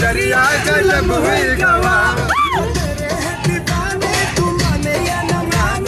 चरिया जलब हुई गवा